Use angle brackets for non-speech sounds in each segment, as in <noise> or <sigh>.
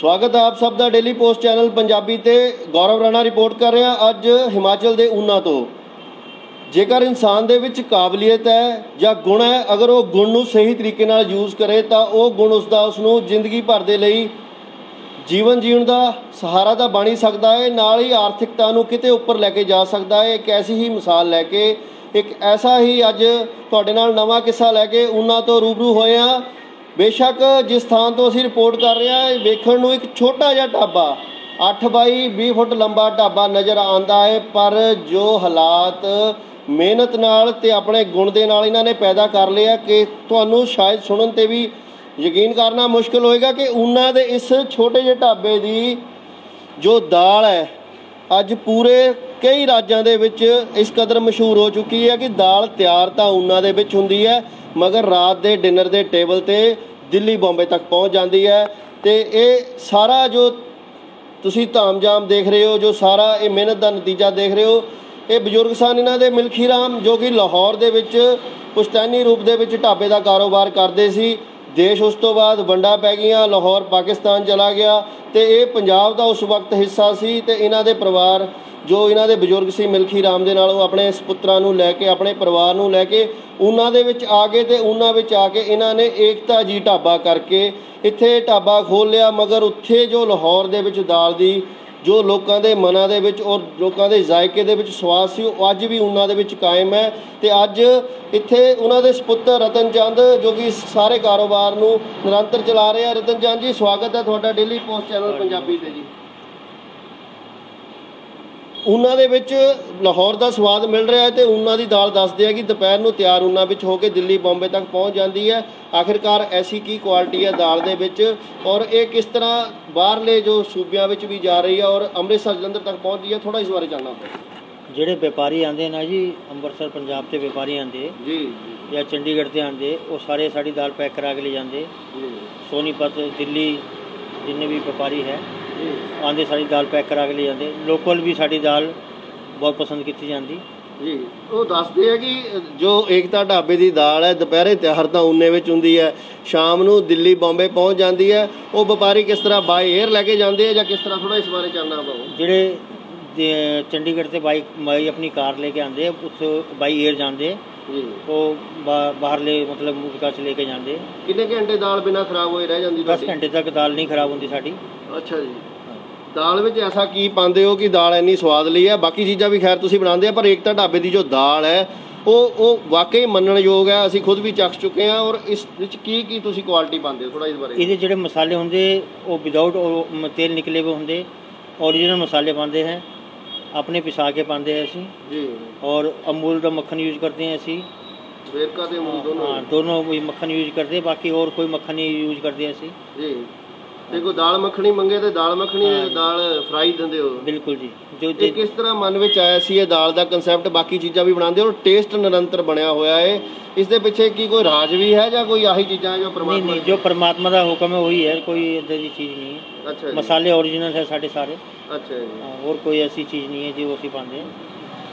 ਸਵਾਗਤ ਹੈ ਆਪ ਸਭ ਦਾ ਡੇਲੀ ਪੋਸਟ ਚੈਨਲ ਪੰਜਾਬੀ ਤੇ। ਗੌਰਵ ਰਾਣਾ ਰਿਪੋਰਟ ਕਰ ਰਿਹਾ, ਅੱਜ ਹਿਮਾਚਲ ਦੇ ਊਨਾ ਤੋਂ। ਜੇਕਰ ਇਨਸਾਨ ਦੇ ਵਿੱਚ ਕਾਬਲੀਅਤ ਹੈ ਜਾਂ ਗੁਣ ਹੈ, ਅਗਰ ਉਹ ਗੁਣ ਨੂੰ ਸਹੀ ਤਰੀਕੇ ਨਾਲ ਯੂਜ਼ ਕਰੇ, ਤਾਂ ਉਹ ਗੁਣ ਉਸ ਦਾ ਉਸ ਨੂੰ ਜ਼ਿੰਦਗੀ ਭਰ ਦੇ ਲਈ ਜੀਵਨ ਜੀਣ ਦਾ ਸਹਾਰਾ ਤਾਂ ਬਣ ਹੀ ਸਕਦਾ ਹੈ, ਨਾਲ ਹੀ ਆਰਥਿਕਤਾ ਨੂੰ ਕਿਤੇ ਉੱਪਰ ਲੈ ਕੇ ਜਾ ਸਕਦਾ ਹੈ। ਇੱਕ ਐਸੀ ਹੀ ਮਿਸਾਲ ਲੈ ਕੇ, ਇੱਕ ਐਸਾ ਹੀ ਅੱਜ ਤੁਹਾਡੇ ਨਾਲ ਨਵਾਂ ਕਿੱਸਾ ਲੈ ਕੇ ਉਹਨਾਂ ਤੋਂ ਰੂਬਰੂ ਹੋਏ ਆ ਬੇਸ਼ੱਕ ਜਿਸ ਥਾਂ ਤੋਂ ਅਸੀਂ ਰਿਪੋਰਟ ਕਰ ਰਹੇ ਹਾਂ ਵੇਖਣ ਨੂੰ ਇੱਕ ਛੋਟਾ ਜਿਹਾ ਢਾਬਾ 8 ਬਾਈ 20 ਫੁੱਟ ਲੰਬਾ ਢਾਬਾ ਨਜ਼ਰ ਆਉਂਦਾ ਹੈ, ਪਰ ਜੋ ਹਾਲਾਤ ਮਿਹਨਤ ਨਾਲ ਤੇ ਆਪਣੇ ਗੁਣ ਦੇ ਨਾਲ ਇਹਨਾਂ ਨੇ ਪੈਦਾ ਕਰ ਲਿਆ ਕਿ ਤੁਹਾਨੂੰ ਸ਼ਾਇਦ ਸੁਣਨ ਤੇ ਵੀ ਯਕੀਨ ਕਰਨਾ ਮੁਸ਼ਕਲ ਹੋਏਗਾ ਕਿ ਉਹਨਾਂ ਦੇ ਇਸ ਛੋਟੇ ਜਿਹੇ ਢਾਬੇ ਦੀ ਜੋ ਦਾਲ ਹੈ, ਅੱਜ ਪੂਰੇ ਕਈ ਰਾਜਾਂ ਦੇ ਵਿੱਚ ਇਸ ਕਦਰ ਮਸ਼ਹੂਰ ਹੋ ਚੁੱਕੀ ਹੈ ਕਿ ਦਾਲ ਤਿਆਰ ਤਾਂ ਉਹਨਾਂ ਦੇ ਵਿੱਚ ਹੁੰਦੀ ਹੈ ਮਗਰ ਰਾਤ ਦੇ ਡਿਨਰ ਦੇ ਟੇਬਲ ਤੇ ਦਿੱਲੀ ਬੰਬੇ ਤੱਕ ਪਹੁੰਚ ਜਾਂਦੀ ਹੈ ਤੇ ਇਹ ਸਾਰਾ ਜੋ ਤੁਸੀਂ ਧਾਮਜਾਮ ਦੇਖ ਰਹੇ ਹੋ, ਜੋ ਸਾਰਾ ਇਹ ਮਿਹਨਤ ਦਾ ਨਤੀਜਾ ਦੇਖ ਰਹੇ ਹੋ, ਇਹ ਬਜ਼ੁਰਗ ਸਨ ਇਹਨਾਂ ਦੇ, ਮਿਲਖੀ ਰਾਮ, ਜੋ ਕਿ ਲਾਹੌਰ ਦੇ ਵਿੱਚ ਪੁਸ਼ਤੈਨੀ ਰੂਪ ਦੇ ਵਿੱਚ ਢਾਬੇ ਦਾ ਕਾਰੋਬਾਰ ਕਰਦੇ ਸੀ। ਦੇਸ਼ ਉਸ ਤੋਂ ਬਾਅਦ ਵੰਡਾ ਪੈ ਗਈਆਂ, ਲਾਹੌਰ, ਪਾਕਿਸਤਾਨ ਚਲਾ ਗਿਆ ਤੇ ਇਹ ਪੰਜਾਬ ਦਾ ਉਸ ਵਕਤ ਹਿੱਸਾ ਸੀ ਤੇ ਇਹਨਾਂ ਦੇ ਪਰਿਵਾਰ ਜੋ ਇਹਨਾਂ ਦੇ ਬਜ਼ੁਰਗ ਸੀ ਮਿਲਖੀ ਰਾਮ ਦੇ ਨਾਲ ਉਹ ਆਪਣੇ ਸੁਪੁੱਤਰਾਂ ਨੂੰ ਲੈ ਕੇ, ਆਪਣੇ ਪਰਿਵਾਰ ਨੂੰ ਲੈ ਕੇ ਉਹਨਾਂ ਦੇ ਵਿੱਚ ਆ ਗਏ ਤੇ ਉਹਨਾਂ ਵਿੱਚ ਆ ਕੇ ਇਹਨਾਂ ਨੇ ਏਕਤਾ ਜੀ ਢਾਬਾ ਕਰਕੇ ਇੱਥੇ ਢਾਬਾ ਖੋਲ ਲਿਆ, ਮਗਰ ਉੱਥੇ ਜੋ ਲਾਹੌਰ ਦੇ ਵਿੱਚ ਦਾਲ ਦੀ ਜੋ ਲੋਕਾਂ ਦੇ ਮਨਾਂ ਦੇ ਵਿੱਚ ਔਰ ਲੋਕਾਂ ਦੇ ਜ਼ਾਇਕੇ ਦੇ ਵਿੱਚ ਸਵਾਦ ਸੀ, ਉਹ ਅੱਜ ਵੀ ਉਹਨਾਂ ਦੇ ਵਿੱਚ ਕਾਇਮ ਹੈ ਤੇ ਅੱਜ ਇੱਥੇ ਉਹਨਾਂ ਦੇ ਸੁਪੁੱਤਰ ਰਤਨ ਚੰਦ ਜੋ ਕਿ ਸਾਰੇ ਕਾਰੋਬਾਰ ਨੂੰ ਨਿਰੰਤਰ ਚਲਾ ਰਹੇ ਆ। ਰਤਨ ਚੰਦ ਜੀ, ਸਵਾਗਤ ਹੈ ਤੁਹਾਡਾ ਡੇਲੀ ਪੋਸਟ ਚੈਨਲ ਪੰਜਾਬੀ ਤੇ ਜੀ। ਉਹਨਾਂ ਦੇ ਵਿੱਚ ਲਾਹੌਰ ਦਾ ਸਵਾਦ ਮਿਲ ਰਿਹਾ ਹੈ ਤੇ ਉਹਨਾਂ ਦੀ ਦਾਲ ਦੱਸਦੇ ਆ ਕਿ ਦੁਪਹਿਰ ਨੂੰ ਤਿਆਰ ਉਹਨਾਂ ਵਿੱਚ ਹੋ ਕੇ ਦਿੱਲੀ ਬੰਬੇ ਤੱਕ ਪਹੁੰਚ ਜਾਂਦੀ ਹੈ। ਆਖਿਰਕਾਰ ਐਸੀ ਕੀ ਕੁਆਲਿਟੀ ਹੈ ਦਾਲ ਦੇ ਵਿੱਚ? ਔਰ ਇਹ ਕਿਸ ਤਰ੍ਹਾਂ ਬਾਹਰਲੇ ਜੋ ਸੂਬਿਆਂ ਵਿੱਚ ਵੀ ਜਾ ਰਹੀ ਹੈ ਔਰ ਅੰਮ੍ਰਿਤਸਰ ਜਲੰਧਰ ਤੱਕ ਪਹੁੰਚਦੀ ਹੈ? ਥੋੜਾ ਇਸ ਬਾਰੇ ਜਾਣਨਾ ਜਿਹੜੇ ਵਪਾਰੀ ਆਂਦੇ ਨਾ ਜੀ ਅੰਮ੍ਰਿਤਸਰ ਪੰਜਾਬ ਤੇ ਵਪਾਰੀ ਆਂਦੇ ਜੀ। ਜਾਂ ਚੰਡੀਗੜ੍ਹ ਤੇ ਆਂਦੇ ਉਹ ਸਾਰੇ ਸਾਡੀ ਦਾਲ ਪੈਕ ਕਰਾ ਕੇ ਲੈ ਜਾਂਦੇ। ਜੀ। ਸੋਨੀਪਤ ਦਿੱਲੀ ਜਿੰਨੇ ਵੀ ਵਪਾਰੀ ਹੈ ਆਂਦੇ ਸਾਡੀ ਦਾਲ ਪੈਕ ਕਰਾ ਕੇ ਲੈ ਜਾਂਦੇ। ਲੋਕਲ ਵੀ ਸਾਡੀ ਦਾਲ ਬਹੁਤ ਪਸੰਦ ਕੀਤੀ ਜਾਂਦੀ। ਜੀ ਉਹ ਦੱਸਦੇ ਆ ਕਿ ਜੋ ਏਕਤਾ ਢਾਬੇ ਦੀ ਦਾਲ ਹੈ ਦੁਪਹਿਰੇ ਤਿਆਰ ਤਾਂ ਉਨੇ ਵਿੱਚ ਹੁੰਦੀ ਹੈ ਸ਼ਾਮ ਨੂੰ ਦਿੱਲੀ ਬੰਬੇ ਪਹੁੰਚ ਜਾਂਦੀ ਹੈ। ਉਹ ਵਪਾਰੀ ਕਿਸ ਤਰ੍ਹਾਂ ਬਾਈ 에ਅਰ ਲੈ ਕੇ ਜਾਂਦੇ ਆ ਜਾਂ ਕਿਸ ਤਰ੍ਹਾਂ ਥੋੜਾ ਇਸ ਬਾਰੇ ਜਾਣਨਾ ਪਊ? ਜਿਹੜੇ ਚੰਡੀਗੜ੍ਹ ਤੇ ਬਾਈਕ ਬਾਈ ਆਪਣੀ ਕਾਰ ਲੈ ਕੇ ਆਂਦੇ ਉੱਥੋਂ ਬਾਈ 에ਅਰ ਜਾਂਦੇ ਉਹ ਬਾਹਰਲੇ ਮਤਲਬ ਮੁਲਕਾਂ 'ਚ ਲੈ ਕੇ ਜਾਂਦੇ। ਕਿੰਨੇ ਘੰਟੇ ਦਾਲ ਬਿਨਾ ਖਰਾਬ ਹੋਏ ਰਹਿ ਜਾਂਦੀ 10 ਘੰਟੇ ਤੱਕ ਦਾਲ ਨਹੀਂ ਖਰਾਬ ਹੁੰਦੀ ਸਾਡੀ। ਅੱਛਾ ਜੀ। ਦਾਲ ਵਿੱਚ ਐਸਾ ਕੀ ਪਾਉਂਦੇ ਹੋ ਕਿ ਦਾਲ ਇੰਨੀ ਸਵਾਦ ਲਈ ਹੈ? ਬਾਕੀ ਚੀਜ਼ਾਂ ਵੀ ਖੈਰ ਤੁਸੀਂ ਬਣਾਉਂਦੇ ਆ ਪਰ ਤਾਂ ਢਾਬੇ ਦੀ ਜੋ ਦਾਲ ਹੈ ਉਹ ਉਹ ਵਾਕਈ ਮੰਨਣਯੋਗ ਹੈ। ਅਸੀਂ ਖੁਦ ਵੀ ਚੱਖ ਚੁੱਕੇ ਹਾਂ ਔਰ ਇਸ ਵਿੱਚ ਕੀ ਕੀ ਤੁਸੀਂ ਕੁਆਲਿਟੀ ਪਾਉਂਦੇ ਹੋ? ਥੋੜਾ ਇਸ ਬਾਰੇ। ਇਹਦੇ ਜਿਹੜੇ ਮਸਾਲੇ ਹੁੰਦੇ ਉਹ ਵਿਦਆਊਟ ਤੇਲ ਨਿਕਲੇ ਹੋਏ ਹੁੰਦੇ। ਓਰੀਜਨਲ ਮਸਾਲੇ ਪਾਉਂਦੇ ਹੈ। ਆਪਣੇ ਪਿਸਾ ਕੇ ਪਾਉਂਦੇ ਹੈ ਅਸੀਂ ਜੀ और अमूल का मक्खन यूज करते हैं ऐसी ਵੇਰਕਾ ਤੇ ਮੂਲ ਦੋਨੋਂ हाँ दोनों वही मक्खन यूज करते हैं बाकी और कोई मक्खन नहीं यूज करते हैं ऐसी ਜੀ ਤੇ ਕੋ ਦਾਲ ਮੱਖਣੀ ਮੰਗੇ ਤੇ ਦਾਲ ਮੱਖਣੀ ਦਾਲ ਫਰਾਈ ਦਿੰਦੇ ਹੋ। ਬਿਲਕੁਲ ਜੀ। ਜੋ ਇਹ ਕਿਸ ਤਰ੍ਹਾਂ ਮਨ ਵਿੱਚ ਆਇਆ ਸੀ ਇਹ ਦਾਲ ਦਾ ਕਨਸੈਪਟ ਬਾਕੀ ਚੀਜ਼ਾਂ ਵੀ ਬਣਾਉਂਦੇ ਹੋ ਟੇਸਟ ਨਿਰੰਤਰ ਬਣਿਆ ਹੋਇਆ ਹੈ। ਇਸ ਦੇ ਪਿੱਛੇ ਕੀ ਕੋਈ ਰਾਜ ਵੀ ਹੈ ਜਾਂ ਕੋਈ ਆਹੀ ਚੀਜ਼ਾਂ ਜੋ ਪਰਮਾਤਮਾ ਨਹੀਂ ਨਹੀਂ ਜੋ ਪਰਮਾਤਮਾ ਦਾ ਹੁਕਮ ਹੈ ਉਹੀ ਹੈ ਕੋਈ ਇਦਾਂ ਦੀ ਚੀਜ਼ ਨਹੀਂ ਹੈ। ਅੱਛਾ ਮਸਾਲੇ origignal ਹੈ ਸਾਡੇ ਸਾਰੇ। ਅੱਛਾ ਜੀ। ਹੋਰ ਕੋਈ ਐਸੀ ਚੀਜ਼ ਨਹੀਂ ਹੈ ਜੀ ਅਸੀਂ ਪਾਉਂਦੇ ਹਾਂ।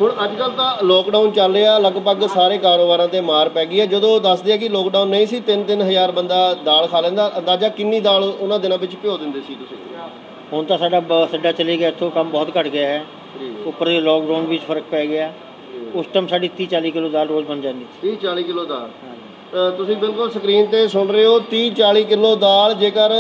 ਹੁਣ ਅੱਜ ਕੱਲ ਤਾਂ ਲੋਕਡਾਊਨ ਚੱਲ ਰਿਹਾ ਲਗਭਗ ਸਾਰੇ ਕਾਰੋਬਾਰਾਂ ਤੇ ਮਾਰ ਪੈ ਗਈ ਹੈ। ਜਦੋਂ ਦੱਸਦੇ ਆ ਕਿ ਲੋਕਡਾਊਨ ਨਹੀਂ ਸੀ 3-3000 ਬੰਦਾ ਦਾਲ ਖਾ ਲੈਂਦਾ। ਅੰਦਾਜ਼ਾ ਕਿੰਨੀ ਦਾਲ ਉਹਨਾਂ ਦਿਨਾਂ ਵਿੱਚ ਭਿਓ ਦਿੰਦੇ ਸੀ ਤੁਸੀਂ? ਹੁਣ ਤਾਂ ਸਾਡਾ ਬੱਸ ਅੱਡਾ ਚਲੇ ਗਿਆ ਇੱਥੋਂ ਕੰਮ ਬਹੁਤ ਘਟ ਗਿਆ ਹੈ। ਉੱਪਰ ਇਹ ਲੋਕਡਾਊਨ ਵਿੱਚ ਫ਼ਰਕ ਪੈ ਗਿਆ। ਉਸ ਟਾਈਮ ਸਾਡੀ 30 40 ਕਿਲੋ ਦਾਲ ਰੋਜ਼ ਬਣ ਜਾਂਦੀ 30-40 ਕਿਲੋ ਦਾਲ। ਸੀ ਅ, ਤੁਸੀਂ ਬਿਲਕੁਲ ਸਕਰੀਨ ਤੇ ਸੁਣ ਰਹੇ ਹੋ 30-40 ਕਿਲੋ ਦਾਲ ਜੇਕਰ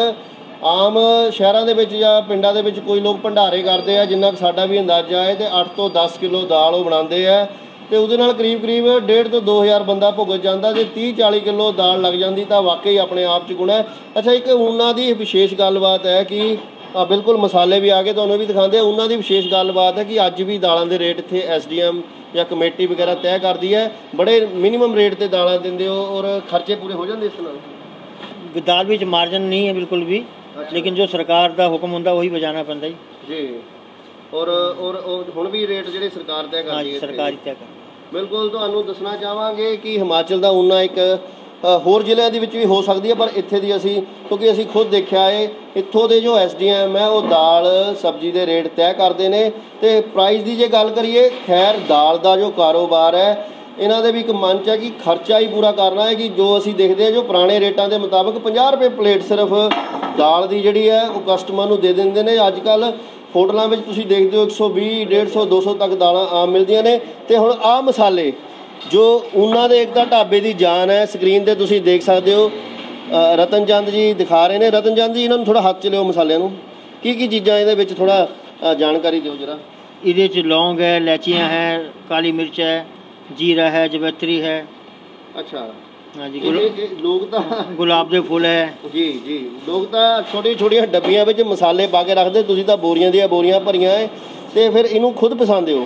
ਆਮ ਸ਼ਹਿਰਾਂ ਦੇ ਵਿੱਚ ਜਾਂ ਪਿੰਡਾਂ ਦੇ ਵਿੱਚ ਕੋਈ ਲੋਕ ਭੰਡਾਰੇ ਕਰਦੇ ਆ, ਜਿੰਨਾ ਕੁ ਸਾਡਾ ਵੀ ਅੰਦਾਜ਼ਾ ਹੈ ਤੇ 8 ਤੋਂ 10 ਕਿਲੋ ਦਾਲ ਉਹ ਬਣਾਉਂਦੇ ਆ ਤੇ ਉਹਦੇ ਨਾਲ ਕਰੀਬ ਕਰੀਬ 1.5 ਤੋਂ 2000 ਬੰਦਾ ਭੁਗਤ ਜਾਂਦਾ ਜੇ 30-40 ਕਿਲੋ ਦਾਲ ਲੱਗ ਜਾਂਦੀ ਤਾਂ ਵਾਕਈ ਆਪਣੇ ਆਪ 'ਚ ਗੁਣਾ ਹੈ। ਅੱਛਾ, ਇੱਕ ਉਹਨਾਂ ਦੀ ਵਿਸ਼ੇਸ਼ ਗੱਲਬਾਤ ਹੈ ਕਿ ਆ ਬਿਲਕੁਲ ਮਸਾਲੇ ਵੀ ਆ ਗਏ, ਤੁਹਾਨੂੰ ਵੀ ਦਿਖਾਉਂਦੇ ਆ, ਉਹਨਾਂ ਦੀ ਵਿਸ਼ੇਸ਼ ਗੱਲਬਾਤ ਹੈ ਕਿ ਅੱਜ ਵੀ ਦਾਲਾਂ ਦੇ ਰੇਟ ਇੱਥੇ ਐਸਡੀਐਮ ਜਾਂ ਕਮੇਟੀ ਵਗੈਰਾ ਤੈਅ ਕਰਦੀ ਹੈ। ਬੜੇ ਮਿਨੀਮਮ ਰੇਟ ਤੇ ਦਾਲਾਂ ਦਿੰਦੇ ਹੋ ਔਰ ਖਰਚੇ ਪੂਰੇ ਹੋ ਜਾਂਦੇ ਇਸ ਨਾਲ? ਦਾਲ ਵਿੱਚ ਮਾਰਜਨ ਨਹੀਂ ਹੈ ਬਿਲਕੁਲ ਵੀ। ਲੇਕਿਨ ਜੋ ਸਰਕਾਰ ਦਾ ਹੁਕਮ ਹੁੰਦਾ ਉਹੀ ਬਜਾਣਾ ਪੈਂਦਾ ਜੀ। ਜੀ। ਔਰ ਔਰ ਹੁਣ ਵੀ ਰੇਟ ਜਿਹੜੇ ਸਰਕਾਰ ਤੈਅ ਕਰਦੀ ਹੈ। ਸਰਕਾਰੀ ਤੈਅ ਕਰ ਬਿਲਕੁਲ ਤੁਹਾਨੂੰ ਦੱਸਣਾ ਚਾਹਾਂਗੇ ਕਿ ਹਿਮਾਚਲ ਦਾ ਉਨਾ ਇੱਕ ਹੋਰ ਜ਼ਿਲ੍ਹਿਆਂ ਦੇ ਵਿੱਚ ਵੀ ਹੋ ਸਕਦੀ ਹੈ ਪਰ ਇੱਥੇ ਦੀ ਅਸੀਂ ਕਿਉਂਕਿ ਅਸੀਂ ਖੁਦ ਦੇਖਿਆ ਏ ਇੱਥੋਂ ਦੇ ਜੋ ਐਸਡੀਐਮ ਹੈ ਉਹ ਦਾਲ ਸਬਜ਼ੀ ਦੇ ਰੇਟ ਤੈਅ ਕਰਦੇ ਨੇ। ਤੇ ਪ੍ਰਾਈਸ ਦੀ ਜੇ ਗੱਲ ਕਰੀਏ ਖੈਰ ਦਾਲ ਦਾ ਜੋ ਕਾਰੋਬਾਰ ਹੈ ਇਹਨਾਂ ਦੇ ਵੀ ਇੱਕ ਮਨ ਚ ਹੈ ਕਿ ਖਰਚਾ ਹੀ ਪੂਰਾ ਕਰਨਾ ਹੈ ਕਿ ਜੋ ਅਸੀਂ ਦੇਖਦੇ ਹਾਂ ਜੋ ਪੁਰਾਣੇ ਰੇਟਾਂ ਦੇ ਮੁਤਾਬਕ 50 ਰੁਪਏ ਪਲੇਟ ਸਿਰਫ ਦਾਲ ਦੀ ਜਿਹੜੀ ਹੈ ਉਹ ਕਸਟਮਰ ਨੂੰ ਦੇ ਦਿੰਦੇ ਨੇ। ਅੱਜ ਕੱਲ ਹੋਟਲਾਂ ਵਿੱਚ ਤੁਸੀਂ ਦੇਖਦੇ ਹੋ 120 150 200 ਤੱਕ ਦਾਲਾਂ ਆਮ ਮਿਲਦੀਆਂ ਨੇ। ਤੇ ਹੁਣ ਆਹ ਮਸਾਲੇ ਜੋ ਉਹਨਾਂ ਦੇ ਇੱਕ ਤਾਂ ਢਾਬੇ ਦੀ ਜਾਨ ਹੈ ਸਕਰੀਨ ਤੇ ਤੁਸੀਂ ਦੇਖ ਸਕਦੇ ਹੋ। ਰਤਨ ਚੰਦ ਜੀ ਦਿਖਾ ਰਹੇ ਨੇ। ਰਤਨ ਚੰਦ ਜੀ ਇਹਨਾਂ ਨੂੰ ਥੋੜਾ ਹੱਥ ਚ ਲਿਓ ਮਸਾਲਿਆਂ ਨੂੰ। ਕੀ ਕੀ ਚੀਜ਼ਾਂ ਇਹਦੇ ਵਿੱਚ ਥੋੜਾ ਜਾਣਕਾਰੀ ਦਿਓ ਜਰਾ। ਇਹਦੇ ਚ ਲੌਂਗ ਹੈ ਇਲਾਚੀਆਂ ਹੈ ਕਾਲੀ ਮਿਰਚ ਹੈ ਜੀਰਾ ਹੈ ਜਵੈਤਰੀ ਹੈ। ਅੱਛਾ। ਹਾਂਜੀ ਇਹ- ਗੁਲ- ਇਹ- ਇਹ ਲੋਕ ਤਾਂ ਗੁਲਾਬ ਦੇ ਫੁੱਲ ਹੈ। ਜੀ ਜੀ। ਲੋਕ ਤਾਂ ਛੋਟੀ ਛੋਟੀਆਂ ਡੱਬੀਆਂ ਵਿੱਚ ਮਸਾਲੇ ਪਾ ਕੇ ਰੱਖਦੇ ਤੁਸੀਂ ਤਾਂ ਬੋਰੀਆਂ ਦੀਆਂ ਬੋਰੀਆਂ ਭਰੀਆਂ ਐ ਤੇ ਫਿਰ ਇਹਨੂੰ ਖੁਦ ਪਸੰਦੇ ਹੋ?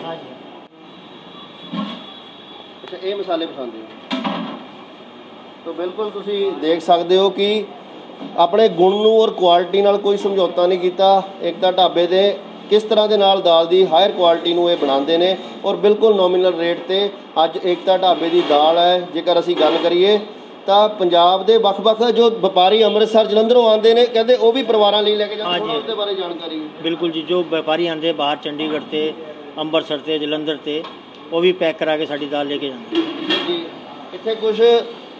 ਅੱਛਾ ਇਹ ਮਸਾਲੇ ਪਸੰਦ ਹੋ? ਤਾਂ ਬਿਲਕੁਲ ਤੁਸੀਂ ਦੇਖ ਸਕਦੇ ਹੋ ਕਿ ਆਪਣੇ ਗੁਣ ਨੂੰ ਔਰ ਕੁਆਲਿਟੀ ਨਾਲ ਕੋਈ ਸਮਝੌਤਾ ਨਹੀਂ ਕੀਤਾ। ਇੱਕ ਤਾਂ ਢਾਬੇ ਦੇ ਕਿਸ ਤਰ੍ਹਾਂ ਦੇ ਨਾਲ ਦਾਲ ਦੀ ਹਾਇਰ ਕੁਆਲਿਟੀ ਨੂੰ ਇਹ ਬਣਾਉਂਦੇ ਨੇ ਔਰ ਬਿਲਕੁਲ ਨੋਮੀਨਲ ਰੇਟ ਤੇ ਅੱਜ ਏਕਤਾ ਢਾਬੇ ਦੀ ਦਾਲ ਹੈ। ਜੇਕਰ ਅਸੀਂ ਗੱਲ ਕਰੀਏ ਤਾਂ ਪੰਜਾਬ ਦੇ ਵੱਖ-ਵੱਖ ਜੋ ਵਪਾਰੀ ਅੰਮ੍ਰਿਤਸਰ ਜਲੰਧਰੋਂ ਆਉਂਦੇ ਨੇ ਕਹਿੰਦੇ ਉਹ ਵੀ ਪਰਿਵਾਰਾਂ ਲਈ ਲੈ ਕੇ ਜਾਂਦੇ ਹਾਂਜੀ। ਉਹਨਾਂ ਦੇ ਬਾਰੇ ਜਾਣਕਾਰੀ। ਬਿਲਕੁਲ ਜੀ ਜੋ ਵਪਾਰੀ ਆਂਦੇ ਬਾਹਰ ਚੰਡੀਗੜ੍ਹ ਤੇ ਅੰਮ੍ਰਿਤਸਰ ਤੇ ਜਲੰਧਰ ਤੇ ਉਹ ਵੀ ਪੈਕ ਕਰਾ ਕੇ ਸਾਡੀ ਦਾਲ ਲੈ ਕੇ ਜਾਂਦੇ ਜੀ ਇੱਥੇ ਕੁਝ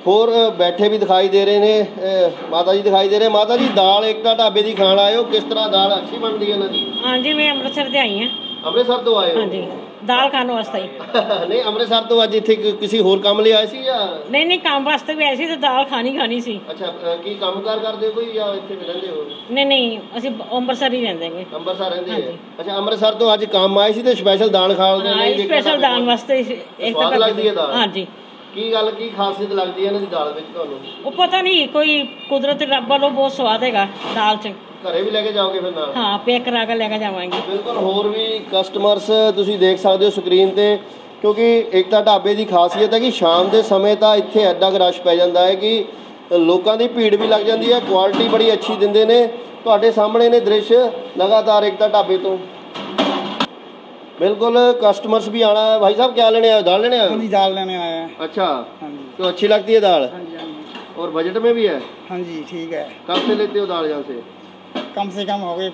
ਹੋਰ ਬੈਠੇ ਵੀ ਦਿਖਾਈ ਦੇ ਰਹੇ ਨੇ ਮਾਤਾ ਜੀ ਦਿਖਾਈ ਦੇ ਰਹੇ। ਮਾਤਾ ਜੀ ਦਾਲ ਏਕਤਾ ਢਾਬੇ ਦੀ ਖਾਣ ਆਏ ਹੋ। ਕਿਸ ਤਰ੍ਹਾਂ ਦਾਲ ਅੱਛੀ ਬਣਦੀ ਹੈ ਇਹਨਾਂ ਦੀ? ਹਾਂਜੀ ਮੈਂ ਅੰਮ੍ਰਿਤਸਰ ਤੇ ਆਈ ਹਾਂ। ਅੰਮ੍ਰਿਤਸਰ ਤੋਂ ਆਏ ਹੋ? ਹਾਂਜੀ ਦਾਲ ਖਾਣ ਵਾਸਤੇ ਹੀ <laughs> ਨਹੀਂ ਅੰਮ੍ਰਿਤਸਰ ਤੋਂ ਅੱਜ ਇੱਥੇ ਕਿਸੇ ਹੋਰ ਕੰਮ ਲਈ ਆਏ ਸੀ ਜਾਂ? ਨਹੀਂ ਨਹੀਂ ਕੰਮ ਵਾਸਤੇ ਵੀ ਆਈ ਸੀ ਤੇ ਦਾਲ ਖਾਣੀ ਖਾਣੀ ਸੀ। ਅੱਛਾ ਕੀ ਕੰਮਕਾਰ ਕਰਦੇ ਹੋ ਕੋਈ ਜਾਂ ਇੱਥੇ ਰਹਿੰਦੇ ਹੋ? ਨਹੀਂ ਨਹੀਂ ਅਸੀਂ ਅੰਮ੍ਰਿਤਸਰ ਹੀ ਰਹਿੰਦੇ ਹਾਂ ਅੰਮ੍ਰਿਤਸਰ ਰਹਿੰਦੇ। ਆ ਅੱਛਾ ਅੰਮ੍ਰਿਤਸਰ ਤੋਂ ਅੱਜ ਕੰਮ ਆਏ ਸੀ ਤੇ ਸਪੈਸ਼ਲ ਦਾਲ ਖਾਣ ਦੇ ਹਾਂ ਲਈ ਸਪੈਸ਼ਲ ਦਾਲ ਵਾਸਤੇ ਹੀ ਇੱਕ ਸਵਾਦ ਲੱਗਦੀ ਹੈ ਦਾਲ? ਹਾਂਜੀ। ਕੀ ਗੱਲ ਕੀ ਖਾਸੀਅਤ ਲੱਗਦੀ ਹੈ ਇਹਨਾਂ ਦੀ ਦਾਲ ਵਿੱਚ ਤੁਹਾਨੂੰ? ਉਹ ਪਤਾ ਨਹੀਂ ਕੋਈ ਕੁਦਰਤ ਰੱਬ ਵੱਲੋਂ ਬਹੁਤ ਸਵਾਦ ਹੈਗਾ ਦਾਲ 'ਚ। ਘਰੇ ਵੀ ਲੈ ਕੇ ਜਾਓਗੇ ਫਿਰ ਨਾਲ? ਹਾਂ ਪੈਕ ਕਰਾ ਕੇ ਲੈ ਕੇ ਜਾਵਾਂਗੇ। ਬਿਲਕੁਲ ਹੋਰ ਵੀ ਕਸਟਮਰਸ ਤੁਸੀਂ ਦੇਖ ਸਕਦੇ ਹੋ ਸਕਰੀਨ ਤੇ ਕਿਉਂਕਿ ਇੱਕ ਤਾਂ ਢਾਬੇ ਦੀ ਖਾਸੀਅਤ ਹੈ ਕਿ ਸ਼ਾਮ ਦੇ ਸਮੇਂ ਤਾਂ ਇੱਥੇ ਐਡਾ ਕੁ ਰਸ਼ ਪੈ ਜਾਂਦਾ ਹੈ ਕਿ ਲੋਕਾਂ ਦੀ ਭੀੜ ਵੀ ਲੱਗ ਜਾਂਦੀ ਹੈ ਕੁਆਲਿਟੀ ਬੜੀ ਅੱਛੀ ਦਿੰਦੇ ਨੇ। ਤੁਹਾਡੇ ਸਾਹਮਣੇ ਨੇ ਦ੍ਰਿਸ਼ ਲਗਾਤਾਰ ਇੱਕ ਤਾਂ ਢਾਬੇ ਤੋਂ। बिल्कुल कस्टमर्स भी आना है। भाई साहब क्या लेने आए दाल लेने आए हाँ दाल लेने आए हैं। अच्छा हाँ तो अच्छी लगती है दाल? हाँ और बजट में भी है? हाँ जी ठीक है। कब से लेते हो दाल यहाँ से? कम से कम हो गए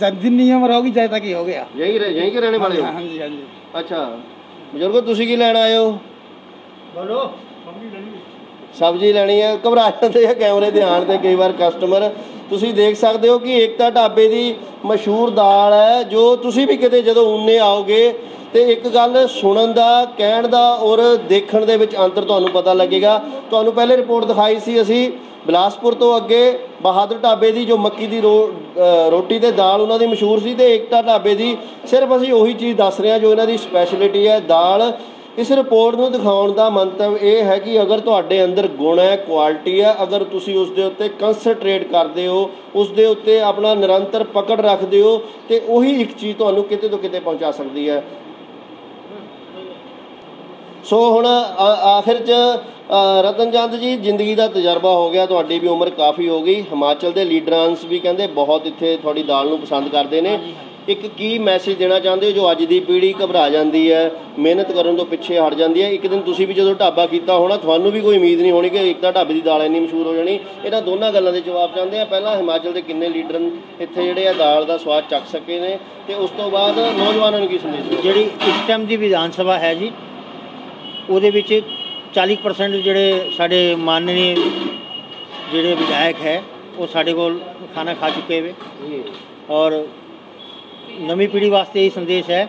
जितनी उम्र होगी जय तक ही हो गया। यही रह, यहीं के रहने वाले हाँ? जी हाँ जी। अच्छा बुजुर्गो तुम की लैन आए हो? बोलो सब्ज़ी लेनी है। घबरा जाते हैं। कैमरे ध्यान आन कई बार कस्टमर ਤੁਸੀਂ ਦੇਖ ਸਕਦੇ ਹੋ ਕਿ ਏਕਤਾ ਢਾਬੇ ਦੀ ਮਸ਼ਹੂਰ ਦਾਲ ਹੈ, ਜੋ ਤੁਸੀਂ ਵੀ ਕਿਤੇ ਜਦੋਂ ਉਨੇ ਆਓਗੇ ਤੇ ਇੱਕ ਗੱਲ ਸੁਣਨ ਦਾ, ਕਹਿਣ ਦਾ ਔਰ ਦੇਖਣ ਦੇ ਵਿੱਚ ਅੰਤਰ ਤੁਹਾਨੂੰ ਪਤਾ ਲੱਗੇਗਾ। ਤੁਹਾਨੂੰ ਪਹਿਲੇ ਰਿਪੋਰਟ ਦਿਖਾਈ ਸੀ ਅਸੀਂ ਬਿਲਾਸਪੁਰ ਤੋਂ ਅੱਗੇ ਬਹਾਦਰ ਢਾਬੇ ਦੀ, ਜੋ ਮੱਕੀ ਦੀ ਰੋ- ਰੋਟੀ ਤੇ ਦਾਲ ਉਹਨਾਂ ਦੀ ਮਸ਼ਹੂਰ ਸੀ ਤੇ ਏਕਤਾ ਢਾਬੇ ਦੀ। ਸਿਰਫ ਅਸੀਂ ਉਹੀ ਚੀਜ਼ ਦੱਸ ਰਹੇ ਹਾਂ ਜੋ ਇਹਨਾਂ ਦੀ ਸਪੈਸ਼ਲਿਟੀ ਹੈ, ਦਾਲ। ਇਸ ਰਿਪੋਰਟ ਨੂੰ ਦਿਖਾਉਣ ਦਾ ਮੰਤਵ ਇਹ ਹੈ ਕਿ ਅਗਰ ਤੁਹਾਡੇ ਅੰਦਰ ਗੁਣ ਹੈ ਕੁਆਲਿਟੀ ਹੈ, ਅਗਰ ਤੁਸੀਂ ਉਸ ਦੇ ਉੱਤੇ ਕਨਸੈਂਟਰੇਟ ਕਰਦੇ ਹੋ, ਉਸ ਦੇ ਉੱਤੇ ਆਪਣਾ ਨਿਰੰਤਰ ਪਕੜ ਰੱਖਦੇ ਹੋ, ਤੇ ਉਹੀ ਇੱਕ ਚੀਜ਼ ਤੁਹਾਨੂੰ ਕਿਤੇ ਤੋਂ ਕਿਤੇ ਪਹੁੰਚਾ ਸਕਦੀ ਹੈ। ਸੋ ਹੁਣ ਆਖਿਰ ਚ ਰਤਨ ਚੰਦ ਜੀ, ਜ਼ਿੰਦਗੀ ਦਾ ਤਜਰਬਾ ਹੋ ਗਿਆ, ਤੁਹਾਡੀ ਵੀ ਉਮਰ ਕਾਫੀ ਹੋ ਗਈ। ਹਿਮਾਚਲ ਦੇ ਲੀਡਰਾਂਸ ਵੀ ਕਹਿੰਦੇ ਬਹੁਤ ਇੱਥੇ ਤੁਹਾਡੀ ਦਾਲ ਨੂੰ ਪਸੰਦ ਕਰਦੇ ਨੇ। ਇੱਕ ਕੀ ਮੈਸੇਜ ਦੇਣਾ ਚਾਹੁੰਦੇ ਹੋ ਜੋ ਅੱਜ ਦੀ ਪੀੜ੍ਹੀ ਘਬਰਾ ਜਾਂਦੀ ਹੈ ਮਿਹਨਤ ਕਰਨ ਤੋਂ ਪਿੱਛੇ ਹਟ ਜਾਂਦੀ ਹੈ? ਇੱਕ ਦਿਨ ਤੁਸੀਂ ਵੀ ਜਦੋਂ ਢਾਬਾ ਕੀਤਾ ਹੋਣਾ ਤੁਹਾਨੂੰ ਵੀ ਕੋਈ ਉਮੀਦ ਨਹੀਂ ਹੋਣੀ ਕਿ ਇੱਕ ਤਾਂ ਢਾਬੇ ਦੀ ਦਾਲ ਇੰਨੀ ਮਸ਼ਹੂਰ ਹੋ ਜਾਣੀ। ਇਹਨਾਂ ਦੋਨਾਂ ਗੱਲਾਂ ਦੇ ਜਵਾਬ ਚਾਹੁੰਦੇ ਆ। ਪਹਿਲਾਂ ਹਿਮਾਚਲ ਦੇ ਕਿੰਨੇ ਲੀਡਰ ਇੱਥੇ ਜਿਹੜੇ ਆ ਦਾਲ ਦਾ ਸਵਾਦ ਚੱਖ ਸਕੇ ਨੇ ਤੇ ਉਸ ਤੋਂ ਬਾਅਦ ਨੌਜਵਾਨਾਂ ਨੂੰ ਕੀ ਸੰਦੇਸ਼ ਜਿਹੜੀ ਇਸ ਟਾਈਮ ਦੀ ਵਿਧਾਨ ਸਭਾ ਹੈ ਜੀ ਉਹਦੇ ਵਿੱਚ 40% ਜਿਹੜੇ ਸਾਡੇ ਮਾਨਨੀ ਜਿਹੜੇ ਵਿਧਾਇਕ ਹੈ ਉਹ ਸਾਡੇ ਕੋਲ ਖਾਣਾ ਖਾ ਚੁੱਕੇ ਵੇ। ਔਰ ਨਵੀਂ ਪੀੜ੍ਹੀ ਵਾਸਤੇ ਇਹ ਸੰਦੇਸ਼ ਹੈ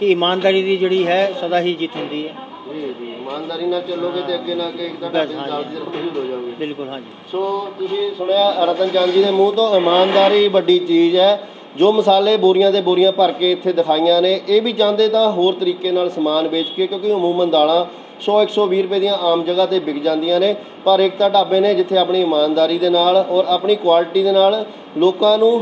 ਕਿ ਇਮਾਨਦਾਰੀ ਦੀ ਜਿਹੜੀ ਹੈ ਸਦਾ ਹੀ ਜਿੱਤ ਹੁੰਦੀ ਹੈ। ਜੀ ਜੀ ਇਮਾਨਦਾਰੀ ਨਾਲ ਚੱਲੋਗੇ ਤੇ ਅੱਗੇ ਨਾ ਕਿ ਇੱਕ ਤਾਂ ਢਾਬੇ ਦੀ ਮਸ਼ਹੂਰ ਹੋ ਜਾਓਗੇ। ਬਿਲਕੁਲ ਹਾਂਜੀ। ਸੋ ਤੁਸੀਂ ਸੁਣਿਆ ਰਤਨ ਚੰਦ ਜੀ ਦੇ ਮੂੰਹ ਤੋਂ ਇਮਾਨਦਾਰੀ ਵੱਡੀ ਚੀਜ਼ ਹੈ। ਜੋ ਮਸਾਲੇ ਬੋਰੀਆਂ ਦੇ ਬੋਰੀਆਂ ਭਰ ਕੇ ਇੱਥੇ ਦਿਖਾਈਆਂ ਨੇ ਇਹ ਵੀ ਚਾਹੁੰਦੇ ਤਾਂ ਹੋਰ ਤਰੀਕੇ ਨਾਲ ਸਮਾਨ ਵੇਚ ਕੇ ਕਿਉਂਕਿ ਅਮੂਮਨ ਦਾਲਾਂ 100 120 ਰੁਪਏ ਦੀਆਂ ਆਮ ਜਗ੍ਹਾ ਤੇ ਵਿਕ ਜਾਂਦੀਆਂ ਨੇ। ਪਰ ਏਕਤਾ ਢਾਬੇ ਨੇ ਜਿੱਥੇ ਆਪਣੀ ਇਮਾਨਦਾਰੀ ਦੇ ਨਾਲ ਔਰ ਆਪਣੀ ਕੁਆਲਿਟੀ ਦੇ ਨਾਲ ਲੋਕਾਂ ਨੂੰ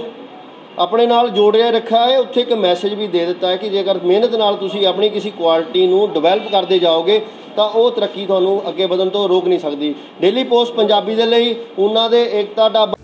ਆਪਣੇ ਨਾਲ ਜੋੜਿਆ ਰੱਖਿਆ ਹੈ। ਉੱਥੇ ਇੱਕ ਮੈਸੇਜ ਵੀ ਦੇ ਦਿੱਤਾ ਹੈ ਕਿ ਜੇਕਰ ਮਿਹਨਤ ਨਾਲ ਤੁਸੀਂ ਆਪਣੀ ਕਿਸੇ ਕੁਆਲਿਟੀ ਨੂੰ ਡਿਵੈਲਪ ਕਰਦੇ ਜਾਓਗੇ, ਤਾਂ ਉਹ ਤਰੱਕੀ ਤੁਹਾਨੂੰ ਅੱਗੇ ਵਧਣ ਤੋਂ ਰੋਕ ਨਹੀਂ ਸਕਦੀ। ਡੇਲੀ ਪੋਸਟ ਪੰਜਾਬੀ ਦੇ ਲਈ ਉਹਨਾਂ ਦੇ ਏਕਤਾ ਢਾਬਾ